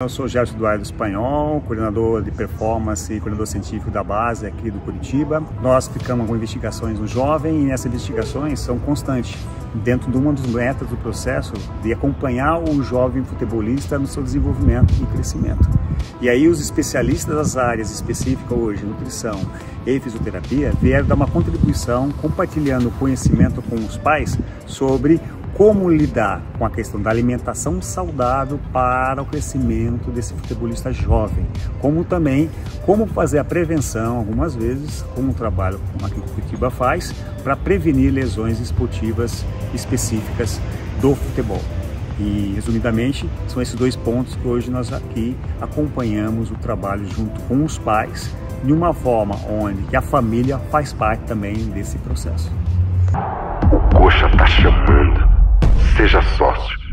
Eu sou Gerson Eduardo Espanhol, coordenador de performance e coordenador científico da base aqui do Curitiba. Nós ficamos com investigações no jovem e essas investigações são constantes dentro de uma dos metas do processo de acompanhar o jovem futebolista no seu desenvolvimento e crescimento. E aí os especialistas das áreas específicas hoje, nutrição e fisioterapia, vieram dar uma contribuição compartilhando conhecimento com os pais sobre como lidar com a questão da alimentação saudável para o crescimento desse futebolista jovem, como também como fazer a prevenção, algumas vezes, como o trabalho que o Curitiba faz, para prevenir lesões esportivas específicas do futebol. E, resumidamente, são esses dois pontos que hoje nós aqui acompanhamos o trabalho junto com os pais, de uma forma onde a família faz parte também desse processo. O Coxa está chamando. Seja sócio.